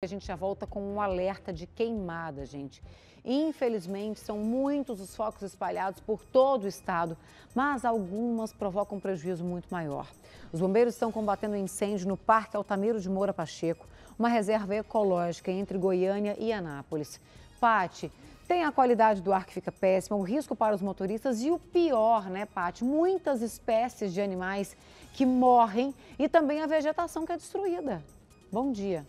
A gente já volta com um alerta de queimada, gente. Infelizmente, são muitos os focos espalhados por todo o estado, mas algumas provocam prejuízo muito maior. Os bombeiros estão combatendo incêndio no Parque Altamiro de Moura Pacheco, uma reserva ecológica entre Goiânia e Anápolis. Pati, tem a qualidade do ar que fica péssima, o risco para os motoristas e o pior, né, Pati? Muitas espécies de animais que morrem e também a vegetação que é destruída. Bom dia.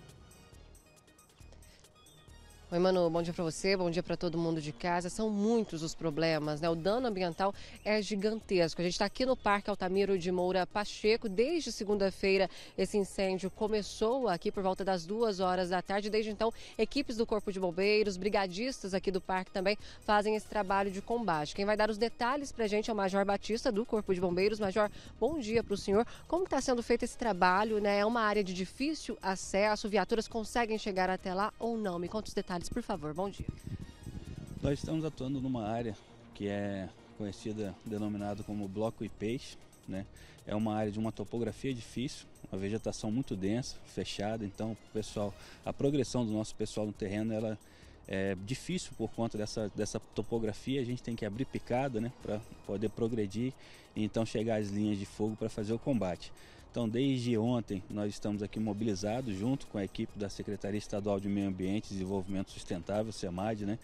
Oi, Manu, bom dia para você, bom dia para todo mundo de casa. São muitos os problemas, né? O dano ambiental é gigantesco. A gente está aqui no Parque Altamiro de Moura Pacheco. Desde segunda-feira, esse incêndio começou aqui por volta das duas horas da tarde. Desde então, equipes do Corpo de Bombeiros, brigadistas aqui do parque também fazem esse trabalho de combate. Quem vai dar os detalhes para a gente é o Major Batista, do Corpo de Bombeiros. Major, bom dia para o senhor. Como está sendo feito esse trabalho? Né? É uma área de difícil acesso, viaturas conseguem chegar até lá ou não? Me conta os detalhes por favor. Bom dia. Nós estamos atuando numa área que é conhecida, denominada como Bloco e Peixe. Né? É uma área de uma topografia difícil, uma vegetação muito densa, fechada. Então, pessoal, a progressão do nosso pessoal no terreno ela é difícil por conta dessa, dessa topografia. A gente tem que abrir picada né, para poder progredir e então chegar às linhas de fogo para fazer o combate. Então, desde ontem, nós estamos aqui mobilizados, junto com a equipe da Secretaria Estadual de Meio Ambiente e Desenvolvimento Sustentável, SEMAD, né?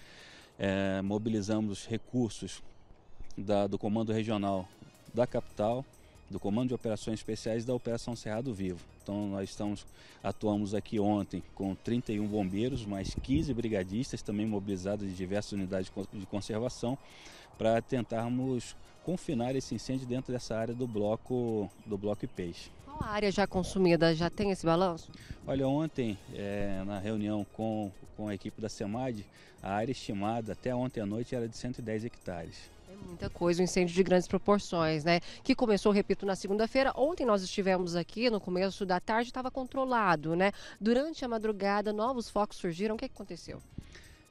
É, mobilizamos recursos da, do Comando Regional da capital, do Comando de Operações Especiais da Operação Cerrado Vivo. Então nós estamos atuamos aqui ontem com 31 bombeiros, mais 15 brigadistas também mobilizados de diversas unidades de conservação para tentarmos confinar esse incêndio dentro dessa área do bloco do bloco Peixe. Qual a área já consumida já tem esse balanço? Olha, ontem é, na reunião com, com a equipe da SEMAD, a área estimada até ontem à noite era de 110 hectares. É muita coisa, um incêndio de grandes proporções, né? Que começou, repito, na segunda-feira. Ontem nós estivemos aqui, no começo da tarde, estava controlado, né? Durante a madrugada, novos focos surgiram. O que, que aconteceu?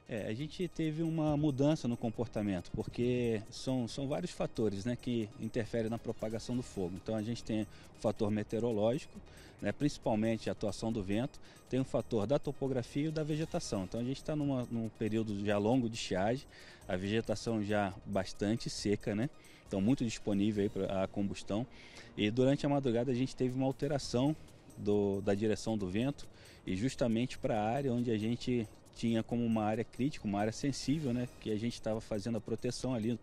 É, a gente teve uma mudança no comportamento, porque são, são vários fatores né, que interferem na propagação do fogo. Então a gente tem o fator meteorológico, né, principalmente a atuação do vento, tem o fator da topografia e da vegetação. Então a gente está num período já longo de estiagem, a vegetação já bastante seca, né? Então muito disponível para a combustão. E durante a madrugada a gente teve uma alteração do, da direção do vento e justamente para a área onde a gente tinha como uma área crítica, uma área sensível, né, que a gente estava fazendo a proteção ali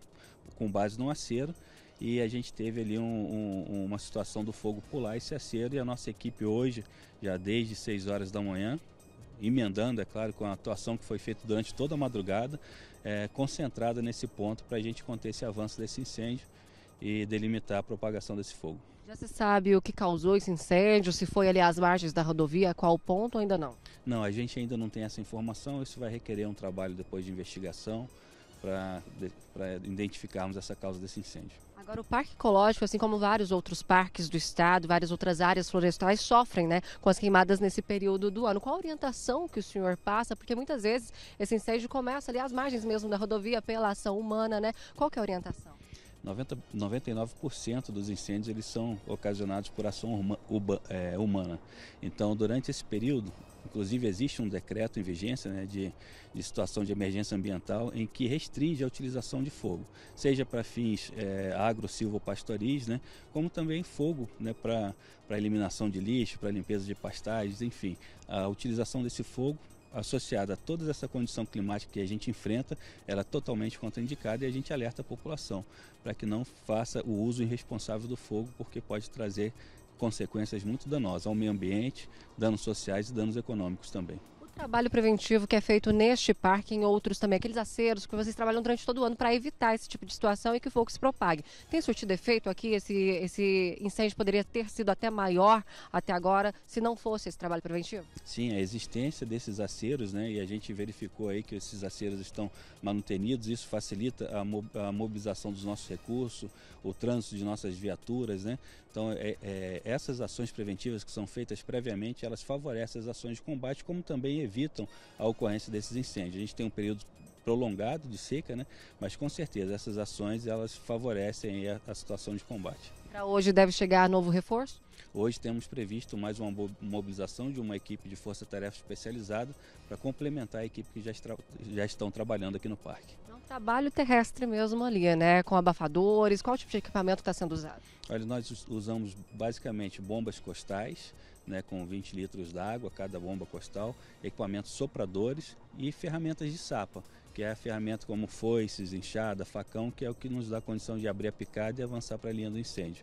com base no acero. E a gente teve ali um, um, uma situação do fogo pular esse acero. E a nossa equipe hoje, já desde 6 horas da manhã, emendando, é claro, com a atuação que foi feita durante toda a madrugada, é, concentrada nesse ponto para a gente conter esse avanço desse incêndio e delimitar a propagação desse fogo. Já se sabe o que causou esse incêndio, se foi ali às margens da rodovia, qual ponto ou ainda não? Não, a gente ainda não tem essa informação, isso vai requerer um trabalho depois de investigação para identificarmos essa causa desse incêndio. Agora, o Parque Ecológico, assim como vários outros parques do estado, várias outras áreas florestais, sofrem né, com as queimadas nesse período do ano. Qual a orientação que o senhor passa? Porque muitas vezes esse incêndio começa ali às margens mesmo da rodovia pela ação humana, né? Qual que é a orientação? 90, 99% dos incêndios eles são ocasionados por ação uma, uba, é, humana. Então, durante esse período, inclusive existe um decreto em vigência né, de, de, situação de emergência ambiental em que restringe a utilização de fogo, seja para fins é, agro, silvo pastoris, né, como também fogo né, para eliminação de lixo, para limpeza de pastagens, enfim. A utilização desse fogo associada a toda essa condição climática que a gente enfrenta, ela é totalmente contraindicada e a gente alerta a população para que não faça o uso irresponsável do fogo, porque pode trazer consequências muito danosas ao meio ambiente, danos sociais e danos econômicos também trabalho preventivo que é feito neste parque em outros também, aqueles aceros que vocês trabalham durante todo o ano para evitar esse tipo de situação e que o fogo se propague. Tem surtido efeito aqui? Esse, esse incêndio poderia ter sido até maior até agora se não fosse esse trabalho preventivo? Sim, a existência desses aceros, né, e a gente verificou aí que esses aceros estão manutenidos, isso facilita a, mobilização dos nossos recursos, o trânsito de nossas viaturas, né? Então, é, é, essas ações preventivas que são feitas previamente, elas favorecem as ações de combate, como também evitam a ocorrência desses incêndios. A gente tem um período prolongado de seca, né? mas com certeza essas ações elas favorecem a, a situação de combate. Para hoje deve chegar novo reforço? Hoje temos previsto mais uma mobilização de uma equipe de força-tarefa especializada para complementar a equipe que já, já estão trabalhando aqui no parque. É um trabalho terrestre mesmo ali, né? Com abafadores, qual tipo de equipamento está sendo usado? Olha, nós usamos basicamente bombas costais, né, com 20 litros d'água cada bomba costal, equipamentos sopradores e ferramentas de sapa, que é a ferramenta como foices, enxada, facão, que é o que nos dá condição de abrir a picada e avançar para a linha do incêndio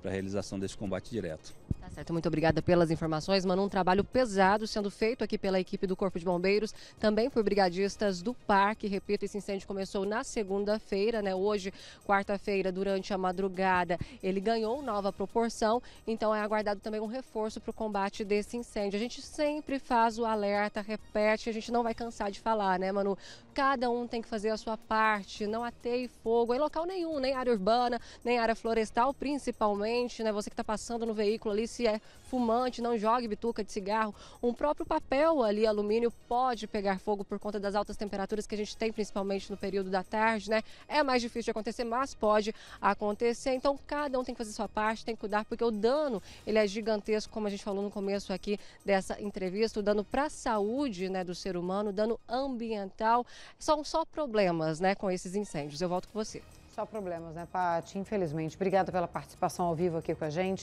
para a realização desse combate direto. Tá certo, muito obrigada pelas informações, mano. Um trabalho pesado sendo feito aqui pela equipe do Corpo de Bombeiros, também por brigadistas do parque. Repito, esse incêndio começou na segunda-feira, né? Hoje, quarta-feira, durante a madrugada, ele ganhou nova proporção, então é aguardado também um reforço para o combate desse incêndio. A gente sempre faz o alerta, repete, a gente não vai cansar de falar, né, Manu? Cada um tem que fazer a sua parte, não ateie fogo em local nenhum, nem área urbana, nem área florestal, principalmente, né? Você que está passando no veículo ali, se é fumante, não jogue bituca de cigarro. Um próprio papel ali, alumínio, pode pegar fogo por conta das altas temperaturas que a gente tem, principalmente no período da tarde, né? É mais difícil de acontecer, mas pode acontecer. Então, cada um tem que fazer sua parte, tem que cuidar, porque o dano, ele é gigantesco, como a gente falou no começo aqui dessa entrevista, o dano para a saúde, né, do ser humano, o dano ambiental. São só problemas, né, com esses incêndios. Eu volto com você. Só problemas, né, Paty? Infelizmente. Obrigada pela participação ao vivo aqui com a gente.